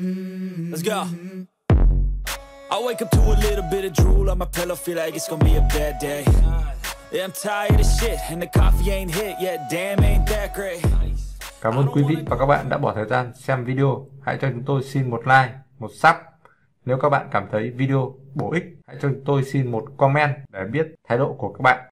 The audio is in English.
Let's go. I wake up to a little bit of drool on my pillow, feel like it's gonna be a bad day. Yeah, I'm tired of shit, and the coffee ain't hit yet, damn, ain't that great. Cảm ơn quý vị và các bạn đã bỏ thời gian xem video. Hãy cho chúng tôi xin một like, một sub. Nếu các bạn cảm thấy video bổ ích, hãy cho chúng tôi xin một comment để biết thái độ của các bạn.